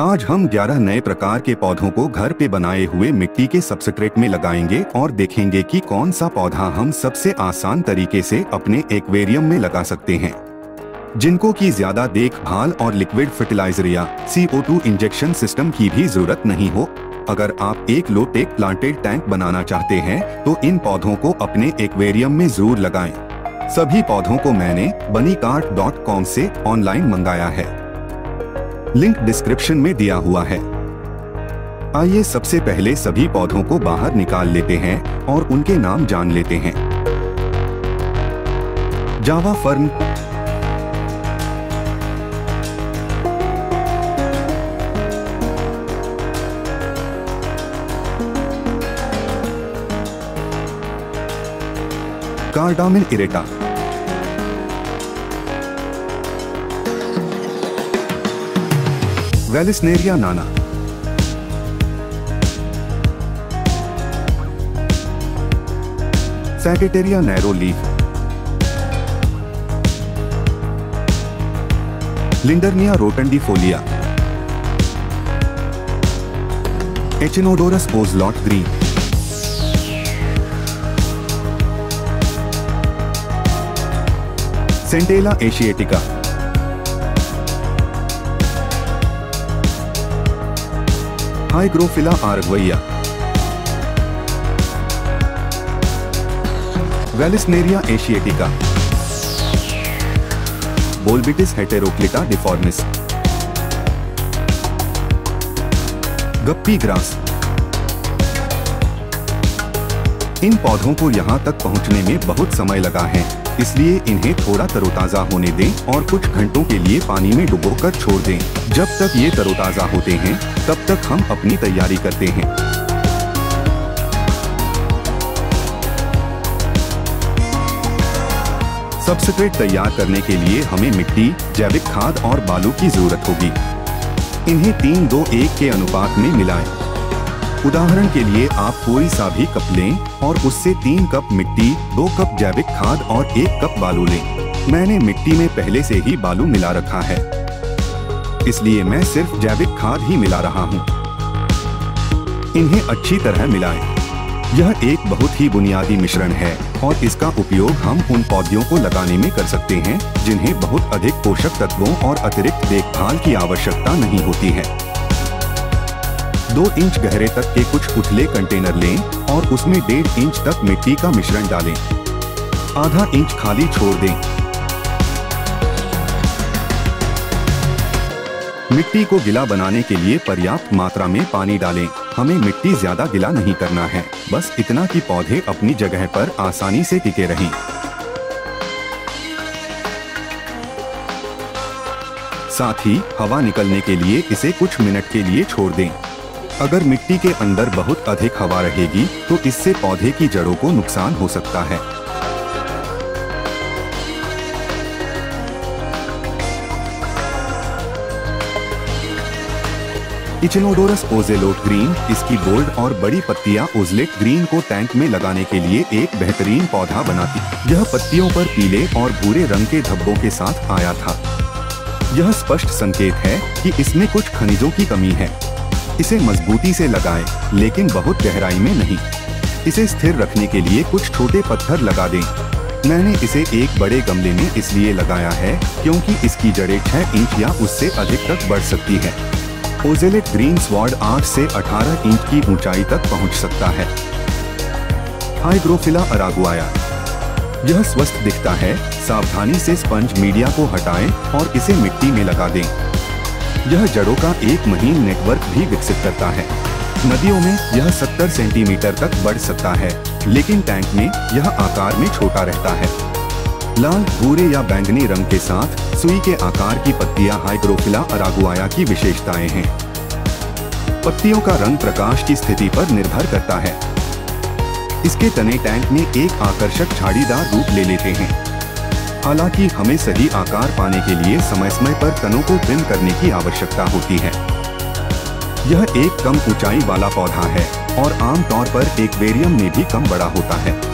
आज हम 11 नए प्रकार के पौधों को घर पे बनाए हुए मिट्टी के सबस्ट्रेट में लगाएँगे और देखेंगे कि कौन सा पौधा हम सबसे आसान तरीके से अपने एक्वेरियम में लगा सकते हैं। जिनको की ज़्यादा देखभाल और लिक्विड फर्टिलाइज़र या CO2 इंजेक्शन सिस्टम की भी ज़रूरत नहीं हो। अगर आप एक लो टेक प्लांटेड टैंक बनाना चाहते हैं तो इन पौधों को अपने एक्वेरियम में ज़रूर लगाएँ। सभी पौधों को मैंने बनी कार्ट डॉट कॉम से ऑनलाइन मंगाया है। लिंक डिस्क्रिप्शन में दिया हुआ है। आइए सबसे पहले सभी पौधों को बाहर निकाल लेते हैं और उनके नाम जान लेते हैं। Java fern. Cardamine erecta. Vallisneria nana Sagittaria narrow leaf Lindernia rotundifolia Echinodorus ozelot green Centella asiatica Hygrophila araguaia Vallisneria asiatica Bolbitis heteroclita difformis guppy grass इन पौधों को यहाँ तक पहुँचने में बहुत समय लगा है। इसलिए इन्हें थोड़ा तरोताजा होने दें और कुछ घंटों के लिए पानी में डुबोकर छोड़ दें। जब तक ये तरोताजा होते हैं, तब तक हम अपनी तैयारी करते हैं। सबस्ट्रेट तैयार करने के लिए हमें मिट्टी, जैविक खाद और बालू की ज़रूरत होगी। इन्हें तीन दो एक के अनुपात में मिलाएँ। उदाहरण के लिए आप कोई सा भी कप लें और उससे तीन कप मिट्टी, दो कप जैविक खाद और एक कप बालू लें। मैंने मिट्टी में पहले से ही बालू मिला रखा है। इसलिए मैं सिर्फ़ जैविक खाद ही मिला रहा हूँ। इन्हें अच्छी तरह मिलाएँ। यह एक बहुत ही बुनियादी मिश्रण है और इसका उपयोग हम उन पौधों को लगाने में कर सकते हैं, जिन्हें बहुत अधिक पोषक तत्वों और अतिरिक्त देखभाल की आवश्यकता नहीं होती है। दो इंच गहरे तक के कुछ उथले कंटेनर लें और उसमें डेढ़ इंच तक मिट्टी का मिश्रण डालें। आधा इंच खाली छोड़ दें। मिट्टी को गिला बनाने के लिए पर्याप्त मात्रा में पानी डालें। हमें मिट्टी ज़्यादा गिला नहीं करना है। बस इतना कि पौधे अपनी जगह पर आसानी से टिके रहें। साथ ही हवा निकलने के लिए इसे कुछ मिनट के लिए छोड़ दें। अगर मिट्टी के अंदर बहुत अधिक हवा रहेगी तो इससे पौधे की जड़ों को नुकसान हो सकता है। इचिनोडोरस ओजेलोट ग्रीन, इसकी बोल्ड और बड़ी पत्तियाँ ओजलेट ग्रीन को टैंक में लगाने के लिए एक बेहतरीन पौधा बनाती। यह पत्तियों पर पीले और भूरे रंग के धब्बों के साथ आया था। यह स्पष्ट संकेत है कि इसमें कुछ खनिजों की कमी है। इसे मजबूती से लगाएँ, लेकिन बहुत गहराई में नहीं। इसे स्थिर रखने के लिए कुछ छोटे पत्थर लगा दें। मैंने इसे एक बड़े गमले में इसलिए लगाया है क्योंकि इसकी जड़ें छह इंच या उससे अधिक तक बढ़ सकती है। ओजेलेट ग्रीन स्वाड आठ से 18 इंच की ऊंचाई तक पहुँच सकता है। हाइग्रोफिला अरागुआया। यह स्वस्थ दिखता है सावधानी से स्पंज मीडिया को हटाएँ और इसे मिट्टी में लगा दें। यह जड़ों का एक महीन नेटवर्क भी विकसित करता है। नदियों में यह 70 सेंटीमीटर तक बढ़ सकता है, लेकिन टैंक में यह आकार में छोटा रहता है। लाल, भूरे या बैंगनी रंग के साथ सुई के आकार की पत्तियाँ हाइग्रोफिला अरागुआया की विशेषताएँ हैं। पत्तियों का रंग प्रकाश की स्थिति पर निर्भर करता है। इसके तने टैंक में एक आकर्षक झाड़ीदार रूप ले लेते हैं। हालाँकि हमें सही आकार पाने के लिए समय समय पर तनों को ट्रिम करने की आवश्यकता होती है। यह एक कम ऊंचाई वाला पौधा है और आमतौर पर एक वेरियम में भी कम बड़ा होता है।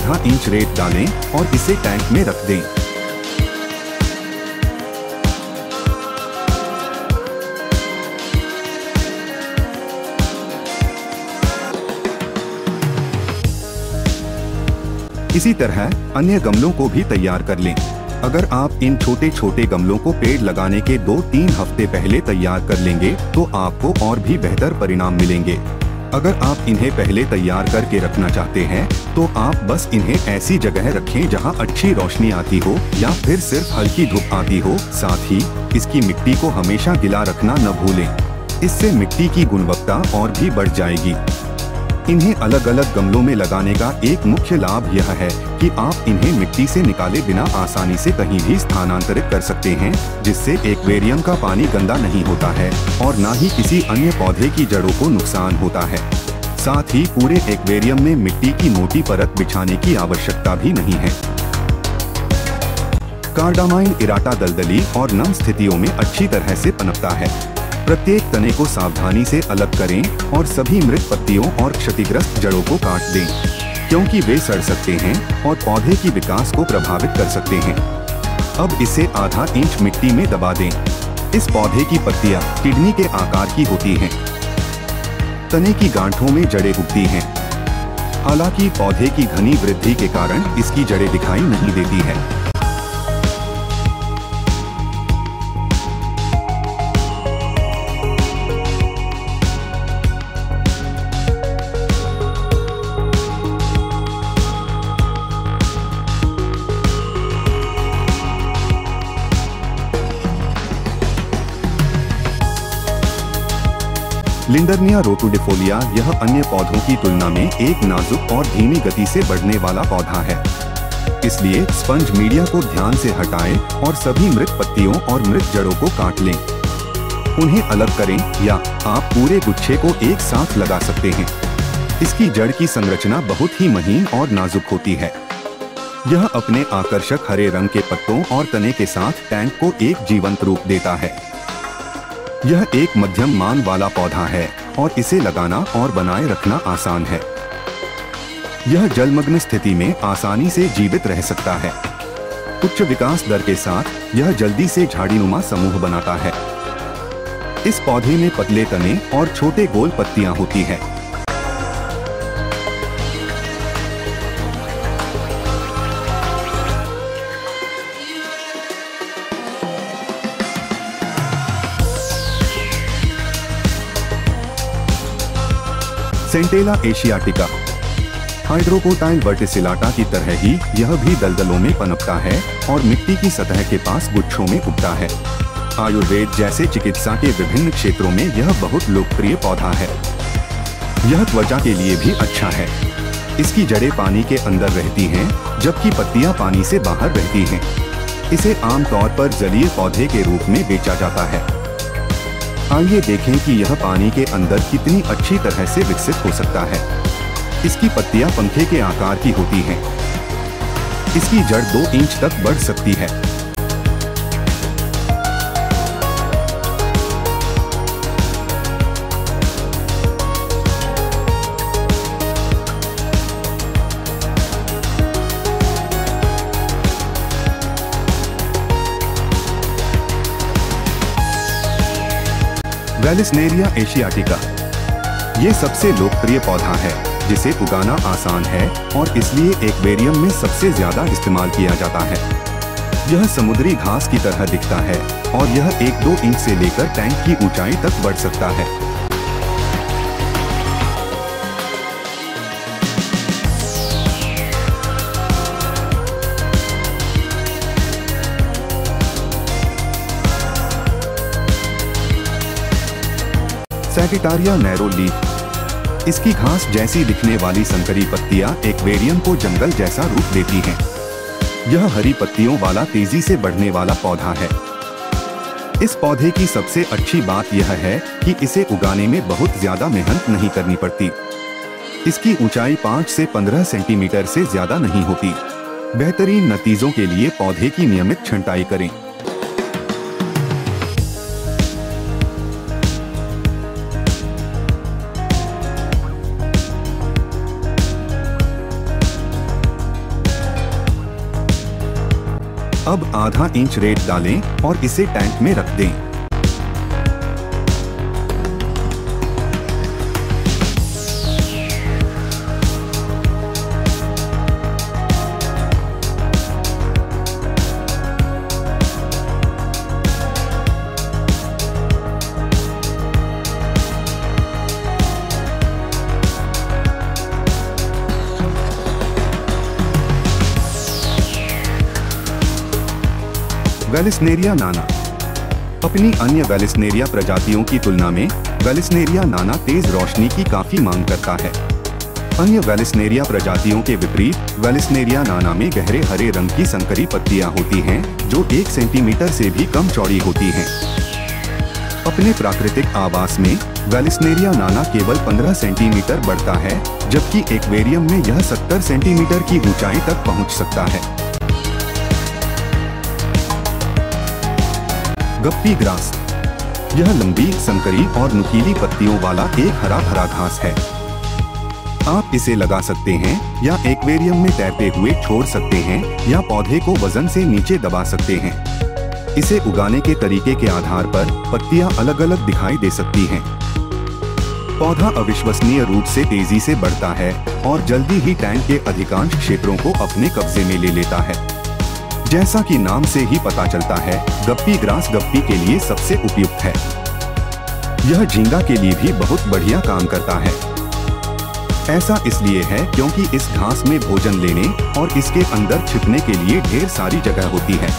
आधा इंच रेत डालें और इसे टैंक में रख दें। इसी तरह अन्य गमलों को भी तैयार कर लें। अगर आप इन छोटे छोटे गमलों को पेड़ लगाने के दो तीन हफ़्ते पहले तैयार कर लेंगे तो आपको और भी बेहतर परिणाम मिलेंगे। अगर आप इन्हें पहले तैयार करके रखना चाहते हैं तो आप बस इन्हें ऐसी जगह रखें जहाँ अच्छी रोशनी आती हो या फिर सिर्फ़ हल्की धूप आती हो। साथ ही इसकी मिट्टी को हमेशा गिला रखना न भूलें। इससे मिट्टी की गुणवत्ता और भी बढ़ जाएगी। इन्हें अलग अलग गमलों में लगाने का एक मुख्य लाभ यह है कि आप इन्हें मिट्टी से निकाले बिना आसानी से कहीं भी स्थानांतरित कर सकते हैं, जिससे एक्वेरियम का पानी गंदा नहीं होता है और न ही किसी अन्य पौधे की जड़ों को नुकसान होता है। साथ ही पूरे एक्वेरियम में मिट्टी की मोटी परत बिछाने की आवश्यकता भी नहीं है। कार्डामाइन इराटा दलदली और नम स्थितियों में अच्छी तरह से पनपता है। प्रत्येक तने को सावधानी से अलग करें और सभी मृत पत्तियों और क्षतिग्रस्त जड़ों को काट दें, क्योंकि वे सड़ सकते हैं और पौधे की विकास को प्रभावित कर सकते हैं। अब इसे आधा इंच मिट्टी में दबा दें। इस पौधे की पत्तियाँ किडनी के आकार की होती हैं। तने की गांठों में जड़ें उगती हैं। हालाँकि पौधे की घनी वृद्धि के कारण इसकी जड़ें दिखाई नहीं देती है। लिंडरनिया रोटुडिफोलिया यह अन्य पौधों की तुलना में एक नाजुक और धीमी गति से बढ़ने वाला पौधा है। इसलिए स्पंज मीडिया को ध्यान से हटाएँ और सभी मृत पत्तियों और मृत जड़ों को काट लें। उन्हें अलग करें या आप पूरे गुच्छे को एक साथ लगा सकते हैं। इसकी जड़ की संरचना बहुत ही महीन और नाजुक होती है। यह अपने आकर्षक हरे रंग के पत्तों और तने के साथ टैंक को एक जीवंत रूप देता है। यह एक मध्यम मान वाला पौधा है और इसे लगाना और बनाए रखना आसान है। यह जलमग्न स्थिति में आसानी से जीवित रह सकता है। उच्च विकास दर के साथ यह जल्दी से झाड़ीनुमा समूह बनाता है। इस पौधे में पतले तने और छोटे गोल पत्तियाँ होती हैं। Centella asiatica. हाइड्रोकोटाइल वर्टिसिलाटा की तरह ही यह भी दलदलों में पनपता है और मिट्टी की सतह के पास गुच्छों में उगता है। आयुर्वेद जैसे चिकित्सा के विभिन्न क्षेत्रों में यह बहुत लोकप्रिय पौधा है। यह त्वचा के लिए भी अच्छा है। इसकी जड़ें पानी के अंदर रहती हैं, जबकि पत्तियाँ पानी से बाहर रहती हैं। इसे आमतौर पर जलीय पौधे के रूप में बेचा जाता है। आइए देखें कि यह पानी के अंदर कितनी अच्छी तरह से विकसित हो सकता है इसकी पत्तियाँ पंखे के आकार की होती हैं। इसकी जड़ दो इंच तक बढ़ सकती है वेलिसनेरिया एशियाटिका। ये सबसे लोकप्रिय पौधा है, जिसे उगाना आसान है और इसलिए एक्वेरियम में सबसे ज़्यादा इस्तेमाल किया जाता है। यह समुद्री घास की तरह दिखता है और यह एक दो इंच से लेकर टैंक की ऊंचाई तक बढ़ सकता है। सैगिटारिया नैरो लीफ इसकी घास जैसी दिखने वाली संकरी पत्तियाँ एक्वेरियम को जंगल जैसा रूप देती हैं। यह हरी पत्तियों वाला तेज़ी से बढ़ने वाला पौधा है। इस पौधे की सबसे अच्छी बात यह है कि इसे उगाने में बहुत ज़्यादा मेहनत नहीं करनी पड़ती। इसकी ऊंचाई 5 से 15 सेंटीमीटर से ज़्यादा नहीं होती। बेहतरीन नतीजों के लिए पौधे की नियमित छंटाई करें। अब आधा इंच रेत डालें और इसे टैंक में रख दें। वेलिस्नेरिया नाना। अपनी अन्य वेलिस्नेरिया प्रजातियों की तुलना में, वेलिस्नेरिया नाना तेज रोशनी की काफ़ी मांग करता है। अन्य वेलिस्नेरिया प्रजातियों के विपरीत, वेलिस्नेरिया नाना में गहरे हरे रंग की संकरी पत्तियाँ होती हैं, जो एक सेंटीमीटर से भी कम चौड़ी होती हैं। अपने प्राकृतिक आवास में, वेलिस्नेरिया नाना केवल 15 सेंटीमीटर बढ़ता है, जबकि एक्वेरियम में यह 70 सेंटीमीटर की ऊंचाई तक पहुँच सकता है। Guppy grass. यह लंबी, संकरी और नुकीली पत्तियों वाला एक हरा भरा घास है। आप इसे लगा सकते हैं या एक्वेरियम में तैरते हुए छोड़ सकते हैं या पौधे को वज़न से नीचे दबा सकते हैं। इसे उगाने के तरीके के आधार पर पत्तियाँ अलग अलग दिखाई दे सकती हैं। पौधा अविश्वसनीय रूप से तेज़ी से बढ़ता है और जल्दी ही टैंक के अधिकांश क्षेत्रों को अपने कब्जे में ले लेता है। जैसा कि नाम से ही पता चलता है, गप्पी ग्रास गप्पी के लिए सबसे उपयुक्त है। यह झींगा के लिए भी बहुत बढ़िया काम करता है। ऐसा इसलिए है क्योंकि इस घास में भोजन लेने और इसके अंदर छिपने के लिए ढेर सारी जगह होती है।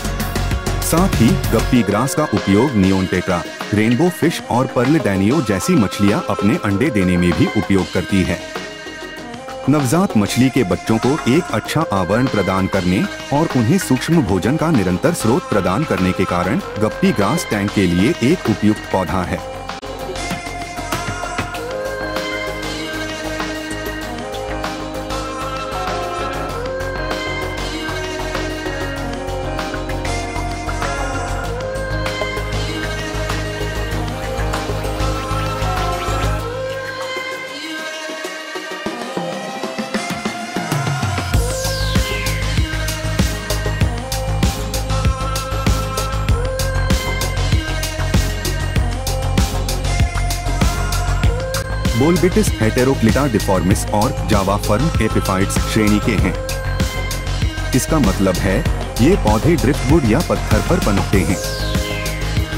साथ ही गप्पी ग्रास का उपयोग नियोन टेट्रा रेनबो फ़िश और पर्ल डैनियो जैसी मछलियाँ अपने अंडे देने में भी उपयोग करती है। नवजात मछली के बच्चों को एक अच्छा आवरण प्रदान करने और उन्हें सूक्ष्म भोजन का निरंतर स्रोत प्रदान करने के कारण गप्पी ग्रास टैंक के लिए एक उपयुक्त पौधा है। बोलबिटिस हेटेरोक्लिटा डिफॉर्मिस और जावा फर्म एपिफाइट्स श्रेणी के हैं। इसका मतलब है, ये पौधे ड्रिफ्टवुड या पत्थर पर पनपते हैं।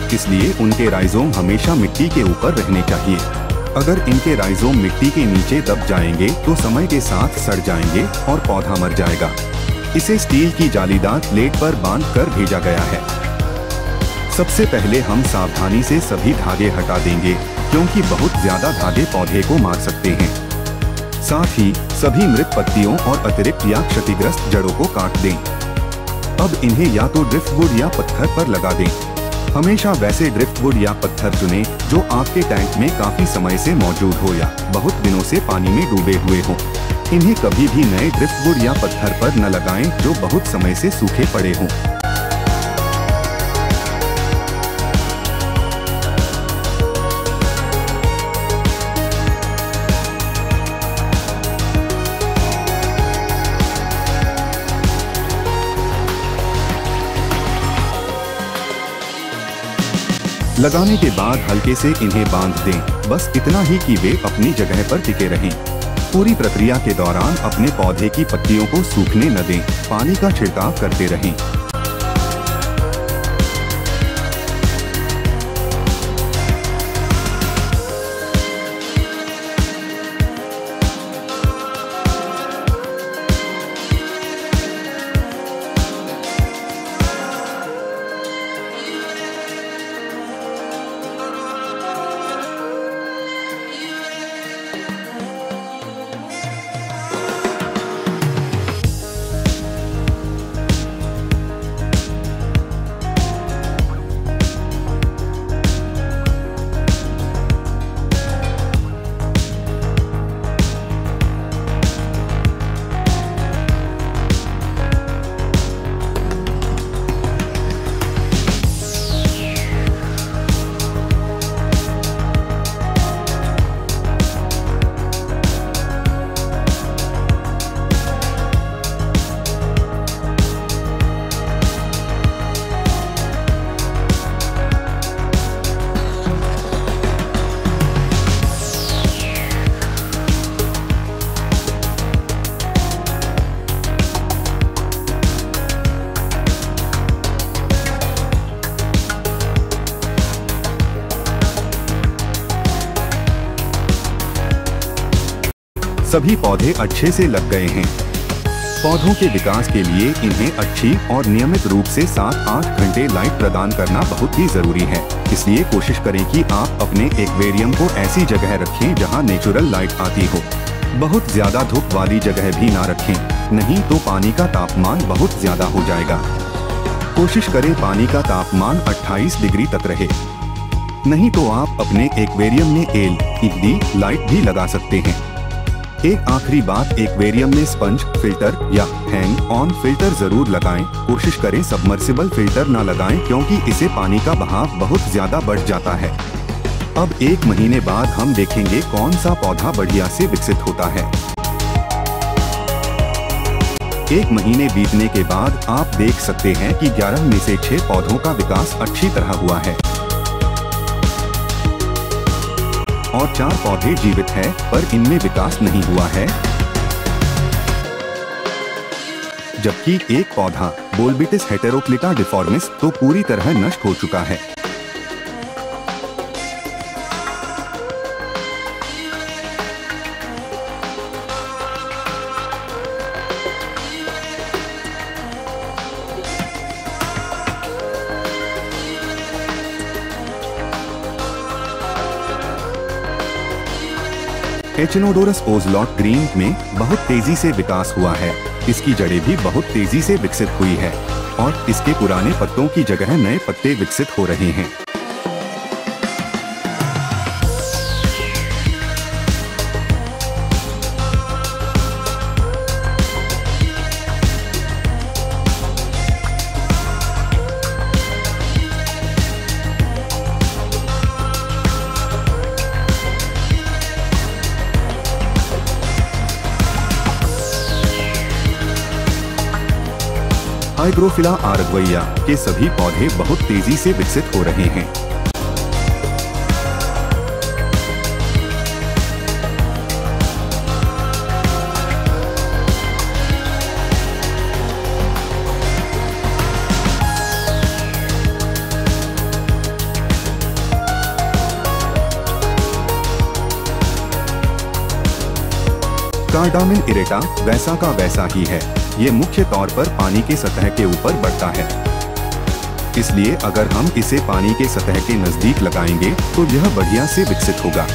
इसलिए उनके राइजोम हमेशा मिट्टी के ऊपर रहने चाहिए। अगर इनके राइजोम मिट्टी के नीचे दब जाएँगे तो समय के साथ सड़ जाएँगे और पौधा मर जाएगा। इसे स्टील की जालीदार प्लेट पर बाँध कर भेजा गया है। सबसे पहले हम सावधानी से सभी धागे हटा देंगे। क्योंकि बहुत ज़्यादा धागे पौधे को मार सकते हैं। साथ ही सभी मृत पत्तियों और अतिरिक्त या क्षतिग्रस्त जड़ों को काट दें। अब इन्हें या तो ड्रिफ्टवुड या पत्थर पर लगा दें। हमेशा वैसे ड्रिफ्टवुड या पत्थर चुनें, जो आपके टैंक में काफ़ी समय से मौजूद हो या बहुत दिनों से पानी में डूबे हुए हो। इन्हें कभी भी नए ड्रिफ्टवुड या पत्थर पर न लगाएँ, जो बहुत समय से सूखे पड़े हों। लगाने के बाद हल्के से इन्हें बाँध दें। बस इतना ही कि वे अपनी जगह पर टिके रहें। पूरी प्रक्रिया के दौरान अपने पौधे की पत्तियों को सूखने न दें। पानी का छिड़काव करते रहें। सभी पौधे अच्छे से लग गए हैं। पौधों के विकास के लिए इन्हें अच्छी और नियमित रूप से सात आठ घंटे लाइट प्रदान करना बहुत ही ज़रूरी है। इसलिए कोशिश करें कि आप अपने एक्वेरियम को ऐसी जगह रखें जहाँ नेचुरल लाइट आती हो। बहुत ज़्यादा धूप वाली जगह भी ना रखें, नहीं तो पानी का तापमान बहुत ज़्यादा हो जाएगा। कोशिश करें पानी का तापमान 28 डिग्री तक रहे। नहीं तो आप अपने एक्वेरियम में एल ईडी लाइट भी लगा सकते हैं। एक आखिरी बात एक्वेरियम में स्पंज, फ़िल्टर या हैंग ऑन फ़िल्टर ज़रूर लगाएँ। कोशिश करें सबमर्सिबल फ़िल्टर न लगाएँ क्योंकि इसे पानी का बहाव बहुत ज़्यादा बढ़ जाता है। अब एक महीने बाद हम देखेंगे कौन सा पौधा बढ़िया से विकसित होता है। एक महीने बीतने के बाद आप देख सकते हैं कि 11 में से छह पौधों का विकास अच्छी तरह हुआ है। और चार पौधे जीवित हैं, पर इनमें विकास नहीं हुआ है। जबकि एक पौधा बोलबिटिस हेटेरोक्लिटा डिफॉर्मिस तो पूरी तरह नष्ट हो चुका है। एचनोडोरस ओजलॉट ग्रीन में बहुत तेज़ी से विकास हुआ है। इसकी जड़ें भी बहुत तेज़ी से विकसित हुई है और इसके पुराने पत्तों की जगह नए पत्ते विकसित हो रहे हैं। हाइड्रोफिला आरगवैया के सभी पौधे बहुत तेज़ी से विकसित हो रहे हैं। कार्डामिन इरेटा वैसा का वैसा ही है। ये मुख्य तौर पर पानी के सतह के ऊपर बढ़ता है। इसलिए अगर हम इसे पानी के सतह के नज़दीक लगाएँगे तो यह बढ़िया से विकसित होगा।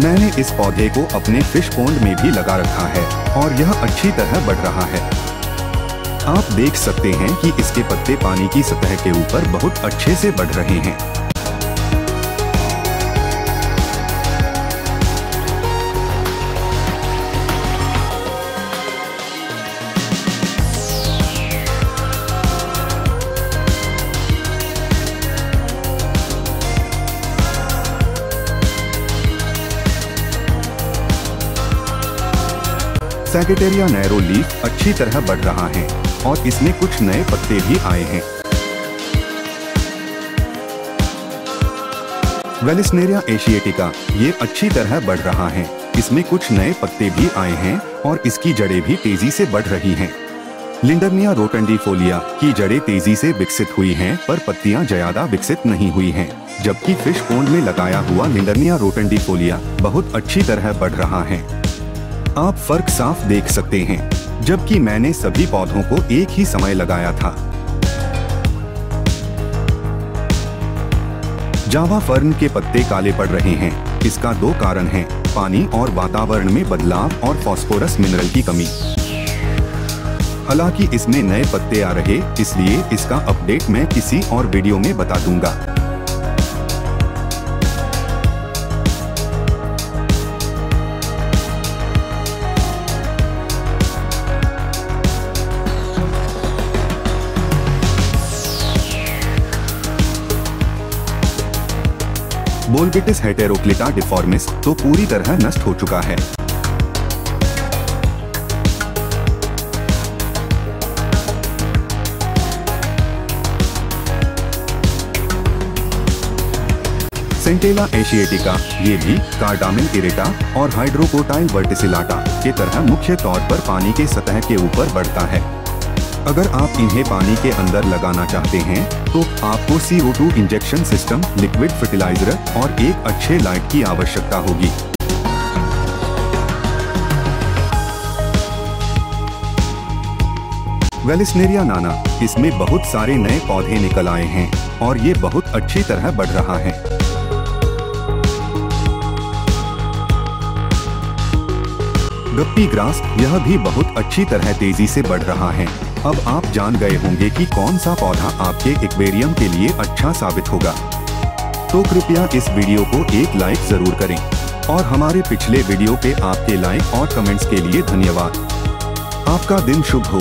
मैंने इस पौधे को अपने फ़िश पोन्ड में भी लगा रखा है, और यह अच्छी तरह बढ़ रहा है। आप देख सकते हैं कि इसके पत्ते पानी की सतह के ऊपर बहुत अच्छे से बढ़ रहे हैं। सैकेटेरिया नैरो लीफ अच्छी तरह बढ़ रहा है और इसमें कुछ नए पत्ते भी आए हैं। वेलिस्नेरिया एशिएटिका ये अच्छी तरह बढ़ रहा है। इसमें कुछ नए पत्ते भी आए हैं और इसकी जड़ें भी तेज़ी से बढ़ रही हैं। लिंडरनिया रोटंडीफोलिया की जड़ें तेज़ी से विकसित हुई हैं, पर पत्तियाँ ज़्यादा विकसित नहीं हुई हैं। जबकि फ़िश पोन्ड में लगाया हुआ लिंडरनिया रोटंडीफोलिया बहुत अच्छी तरह बढ़ रहा है। आप फ़र्क साफ़ देख सकते हैं, जबकि मैंने सभी पौधों को एक ही समय लगाया था। जावा फर्न के पत्ते काले पड़ रहे हैं, इसका दो कारण हैं, पानी और वातावरण में बदलाव और फास्फोरस मिनरल की कमी। हालाँकि इसमें नए पत्ते आ रहे, इसलिए इसका अपडेट मैं किसी और वीडियो में बता दूँगा। बोलबिटिस हेटेरोक्लिटा डिफॉर्मिस तो पूरी तरह नष्ट हो चुका है। सेंटेला एशिएटिका ये भी कार्डामिन इरेटा और हाइड्रोकोटाइल वर्टिसिलाटा के तरह मुख्य तौर पर पानी के सतह के ऊपर बढ़ता है। अगर आप इन्हें पानी के अंदर लगाना चाहते हैं तो आपको CO2 injection system liquid fertiliser और एक अच्छे लाइट की आवश्यकता होगी। वेलिस्नेरिया नाना इसमें बहुत सारे नए पौधे निकल आए हैं और ये बहुत अच्छी तरह बढ़ रहा है। गप्पी ग्रास यह भी बहुत अच्छी तरह तेज़ी से बढ़ रहा है। अब आप जान गए होंगे कि कौन सा पौधा आपके एक्वेरियम के लिए अच्छा साबित होगा। तो कृपया इस वीडियो को एक लाइक ज़रूर करें और हमारे पिछले वीडियो पे आपके लाइक और कमेंट्स के लिए धन्यवाद। आपका दिन शुभ हो।